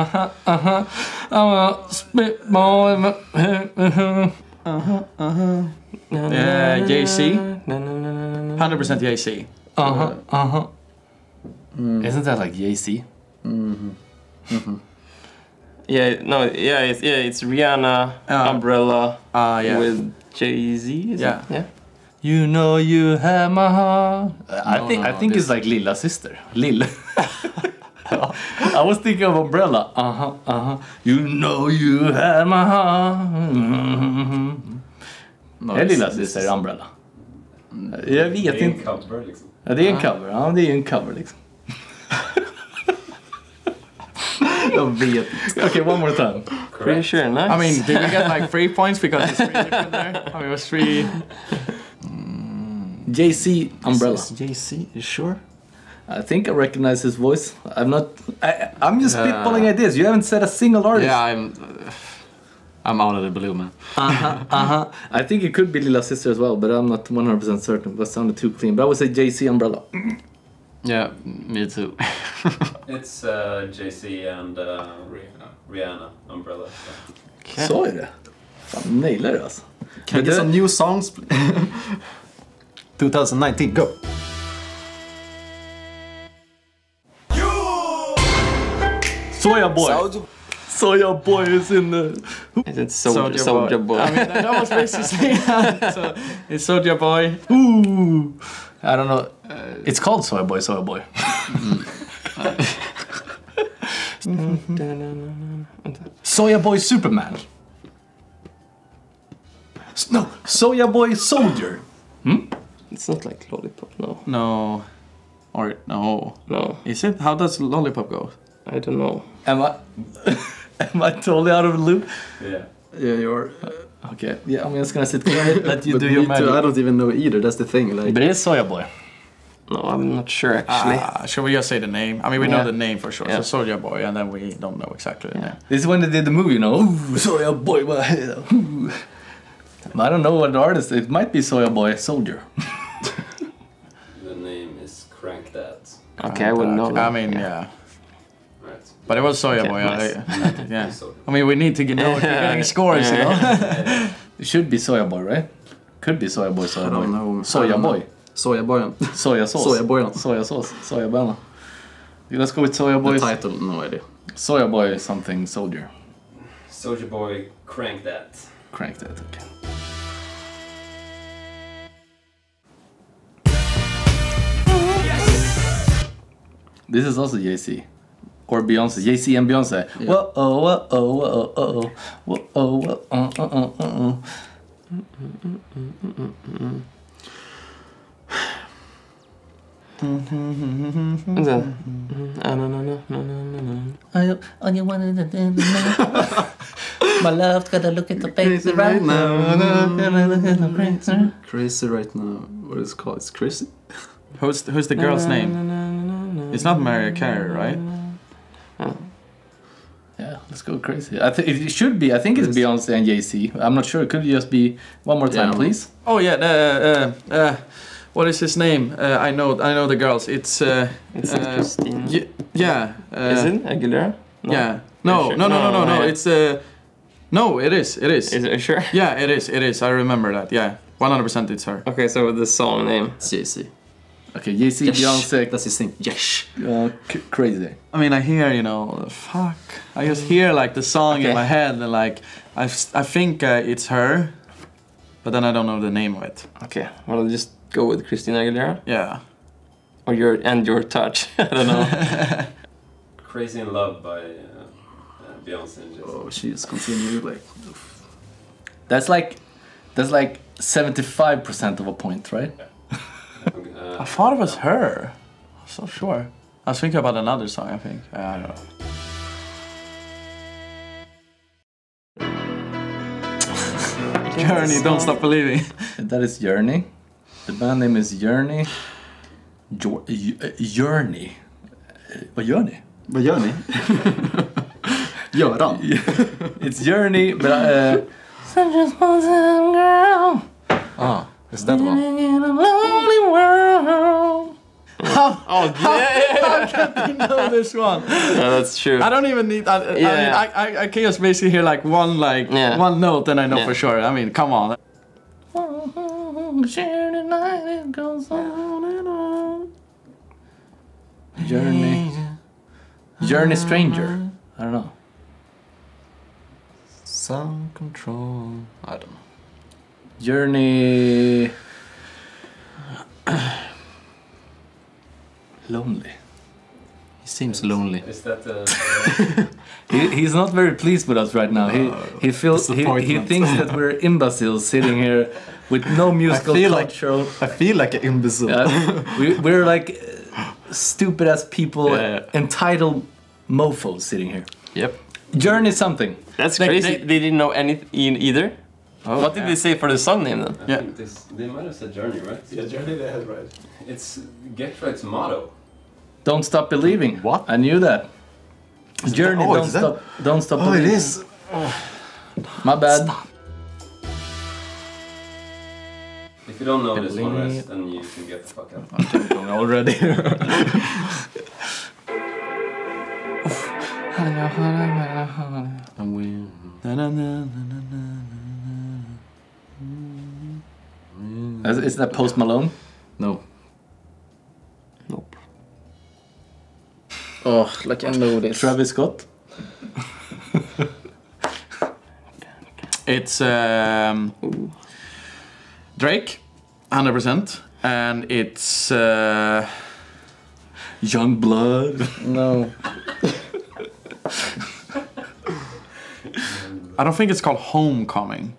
uh-huh, uh-huh. I'm a spitball. Uh-huh, uh-huh. Yeah, na. 100% Jay-Z. Uh-huh, uh-huh. Isn't that like Jay-Z? Yeah, no, yeah, it's, yeah, it's Rihanna, Ah. Umbrella Ah, yeah. with Jay Z. Yeah. yeah. You know you have my heart. I No, think no, I think it's like Lilla sister. Lil. I was thinking of Umbrella. Uh huh. Uh huh. You know you have my heart. No, är this- Lilla this syster Umbrella? Jag vet Det är en cover liksom. Ja, det är en cover. Ja, det är en cover liksom. Jag vet. Okay, one more time. Pretty sure, nice. I mean, did we get like three points because it's three different there? I mean, it was three. Jay-Z Umbrella. Jay-Z, you sure? I think I recognize his voice. I'm not. I, I'm just Uh, spitballing ideas. You haven't said a single artist. Yeah, I'm. I'm out of the blue, man. Uh-huh, uh-huh. I think it could be Lilla Sister as well, but I'm not 100% certain. That sounded too clean. But I would say Jay-Z Umbrella. Yeah, me too. It's uh, Jay-Z and uh, Rihanna, Rihanna Umbrella. Okay. Sa jag det? Fan, nailar det alltså. Can I get some new songs? 2019, go! Soya Boy! Soya Boy is in the... Is it Soulja, Soulja Boy? I mean, that, that was basically. so, it's Soulja Boy. Ooh! I don't know. It's called Soya Boy, Soya Boy. Soya Boy Superman. No, Soya Boy Soldier. Hmm? It's not like Lollipop, no. No. Or, no. No, Is it? How does Lollipop go? I don't know. Am I... Am I totally out of the loop? Yeah. Yeah, you're. Okay, yeah, I'm just gonna sit quiet, let you but do me your too, magic. I don't even know either. That's the thing. Like, But it is Soya Boy. No, I'm not sure actually. Uh, should we just say the name? I mean, we Yeah. know the name for sure. Yeah. So Soulja Boy, and then we don't know exactly the name. This is when they did the movie, you know. Ooh, Soya Boy. I don't know what the artist. It might be Soya Boy Soldier. The name is Crank That. okay, I wouldn't know. I that. mean, yeah. Right. But it was Soya Okay, Boy. nice. I, yeah. I mean, we need to get, know if we're getting scores, you know? It should be Soya Boy, right? Could be Soya Boy, Soya Boy. know. Soya. Boy. Soya Boy. Soya sauce. Soya Boy. Soya sauce. Soya Bella. Let's go with Soya The Boy. title, no idea. Soya Boy something soldier. Soldier Boy, Crank That. Crank that, okay. This is also Jay-Z. Or Beyonce. Jay-Z and Beyonce. Whoa, oh, whoa, oh, whoa, oh, oh. Whoa, oh, whoa, uh, uh, uh, uh, uh. I only wanted to do My love gotta look at the face Crazy right now. Gotta look at the crazy. Crazy right now. What is it called? It's crazy. Who's, who's the girl's name? It's not Mariah Carey, right? Yeah, let's go crazy. I think it should be. I think it's Beyonce and Jay Z. I'm not sure. It could just be one more time, Yeah. please. Oh, yeah. Uh, uh, uh, what is his name? Uh, I know I know the girls. It's. Uh, It's uh, Christine. y- yeah. Uh, Is it Aguilera? No. Yeah. No, sure? no, no, no, no, no. No, It's. Uh, no, it is. It is. Is it sure? Yeah, it is. It is. I remember that. Yeah. 100% it's her. Okay, so the song name. It's Jay-Z. Okay, Jay Z, Beyonce, That's his thing. Yes. uh, crazy. I mean, I hear, you know, fuck. I just hear like the song in my head and like, I, I think uh, it's her, but then I don't know the name of it. Okay, well, I'll just go with Christina Aguilera. Yeah. Or your and your touch. I don't know. Crazy in Love by uh, uh, Beyonce and Jay-Z. Oh, she's continuing like. That's like, that's like 75% of a point, right? Uh, I thought it was her. I'm so sure. I was thinking about another song, I think. I don't know. Journey, don't stop believing. That is Journey. The band name is Journey. Jo- uh, Journey. Vad gör ni? Vad gör ni? Göran? It's Journey, but uh, just one time, girl. Ah, is that one? In a lonely world. how oh, How, Oh yeah, how can you know this one? yeah, that's true. I don't even need. I, I mean, Yeah. I, I, I can just basically hear like one like Yeah. one note, and I know Yeah. for sure. I mean, come on. Journey. Journey Stranger. I don't know. Some control. I don't know. Journey. Lonely. He seems lonely. Is that uh, He, he's not very pleased with us right now. He he feels he, he thinks that we're imbeciles sitting here with no musical feel like- culture. I feel like an imbecile. Yeah, we, we're like uh, stupid as people, Yeah. entitled mofos sitting here. Yep. Journey something. That's They- crazy. they- They, didn't know anything either. Oh. what did they say for the song name then? I Yeah. think this, they might have said Journey, right? Yeah, Journey they had right. It's GeT_RiGhT's motto. Don't stop believing. What? I knew that. Journey, oh, don't is that- don't stop Oh, it believing. is. My bad. If you don't know this one, rest, then you can get the fuck out. already. And we. Na, na, is, is that Post Malone? No. Nope. Oh, like I know this. Travis Scott? It's um, Drake, hundred percent, and it's uh, Young Blood. No. I don't think it's called Homecoming,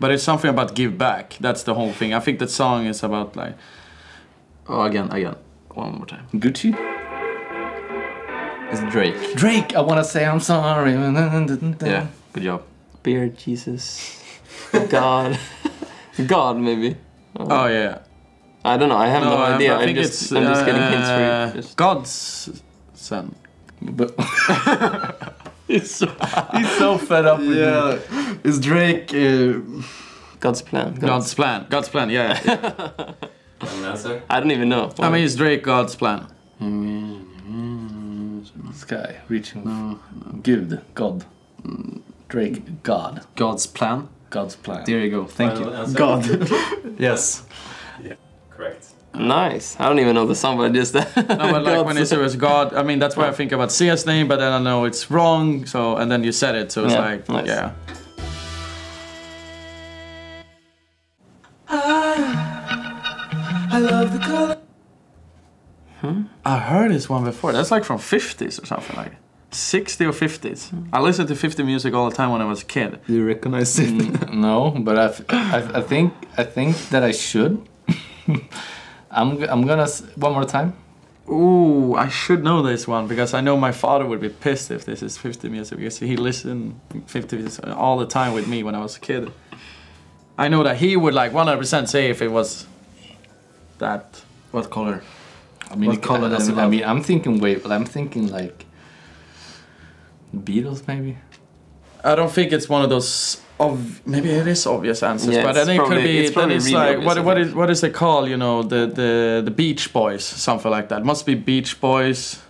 but it's something about give back. That's the whole thing. I think that song is about like Oh, again, again. One more time. Gucci? It's Drake. Drake, I wanna say I'm sorry. Yeah, good job. Beer Jesus. God. God maybe. oh yeah. I don't know. I have no, I- idea. I I'm just it's I'm just getting hints for uh, you. Just, God's son. But it's so he's so fed up with Yeah, it's Drake. Uh, God's plan. God's plan. God's plan. Yeah. yeah. An answer? I don't even know. I mean, it's Drake. God's plan. Sky, reaching. Gud, God. Drake, God. God's plan. God's plan. There you go. Thank Final you. answer? God. yes. Correct. Nice. I don't even know the song, but I just that. No, but like when God's- it was God, I mean that's why I think about Sia's name, but then I know it's wrong. So and then you said it, so it's Yeah, like nice. yeah. I love the color. Hmm? I heard this one before. That's like from 50s or something like 60 or 50s. Hmm. I listened to 50 music all the time when I was a kid. Do you recognize it? Mm, no, but I, f- I, I think I think that I should. I'm I'm gonna s- one more time. Ooh, I should know this one because I know my father would be pissed if this is 50 music because he listened 50s all the time with me when I was a kid. I know that he would like 100% say if it was that. what color? I mean, What it- color I, does it I mean, I'm thinking wait, but I'm thinking like Beatles maybe. I don't think it's one of those of maybe it is obvious answers, Yeah, but it's then it could be it's then probably it's really like obvious, what I what think. is what is they call you know the the the Beach Boys something like that. Must be Beach Boys.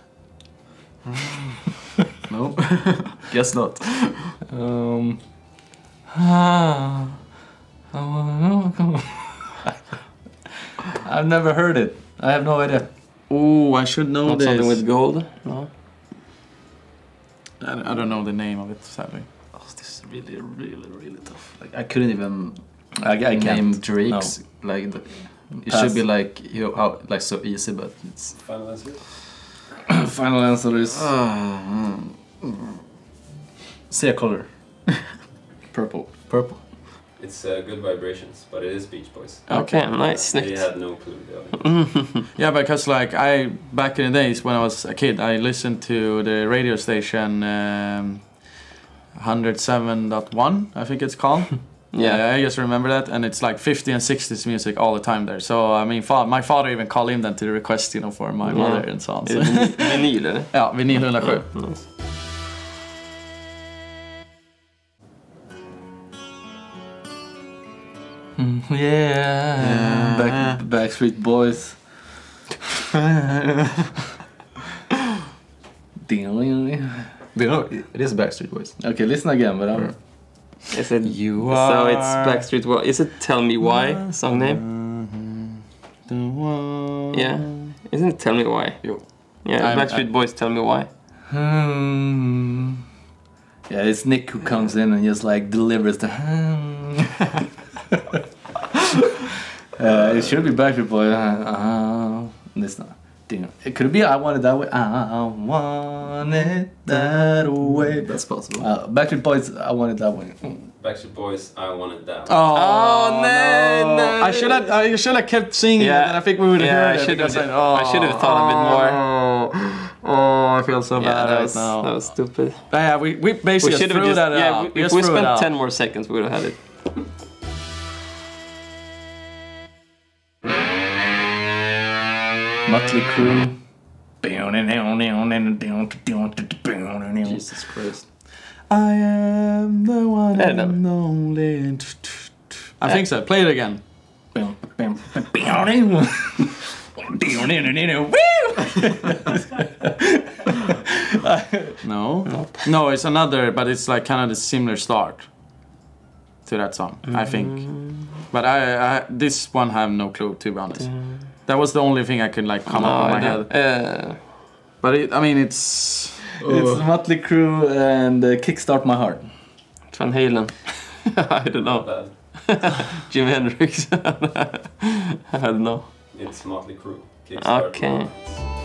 No. Guess not. Um. Ah, I wanna know, come on. I've never heard it. I have no idea. Oh, I should know Not this. something with gold. No. I, I don't know the name of it sadly. Oh, this is really, really, really tough. Like I couldn't even I, I name can't. Drake's. Like the, it Pass. should be like you know how like so easy, but it's. Final answer? Final answer is Say a color. purple. Purple. It's uh, Good Vibrations, but it is Beach Boys. Okay, nice. They nice. had no clue. The audience. Yeah, because like I back in the days when I was a kid, I listened to the radio station um, 107.1, I think it's called. Yeah. I just remember that, and it's like 50 and 60s music all the time there. So I mean, fa- my father even called in then to request, you know, for my Yeah. mother and so on. Är So. det vin- Vinyl eller? ja, vinyl 107. Nice. Mm, yeah. Back, Backstreet Boys. No, it is Backstreet Boys. Okay, listen again, but I'm... Is it You are? So it's Backstreet Boys. Is it Tell Me Why song name? the one. Yeah. Isn't it Tell Me Why? Yo. Yeah, I'm- Backstreet Boys Tell Me Why. Hmm. Yeah, it's Nick who comes in and just like delivers the. Hmm. uh, it should be Backstreet Boys. Uh, uh, it's not. Damn. It could be I Want It That Way. I want it that way. That's possible. Uh, Backstreet Boys, I Want It That Way. Backstreet Boys, I Want It That Way. Oh, Oh, no, no. I should have. I should have kept singing Yeah. it, and I think we would have Yeah, heard I it. should have because did- I should have thought a bit more. Oh, oh, I feel so Yeah, bad that right was, now. that was stupid. But yeah, we, we We basically should have threw just, that yeah, out. we- if we spent out. 10 more seconds, we would have had it. Mötley Crüe. Jesus Christ. I am the one and only. I think so. Play it again. No. No, it's another, but it's like kind of the similar start to that song, I think. But I, I, this one I have no clue to be honest. That was the only thing I could like come up with my head. Uh, But it, I mean, it's It's Mötley Crüe and uh, Kickstart My Heart. Van Halen. I don't know. Bad. Jimi Hendrix. I don't know. It's Motley Crue. Kickstart Okay. My Heart.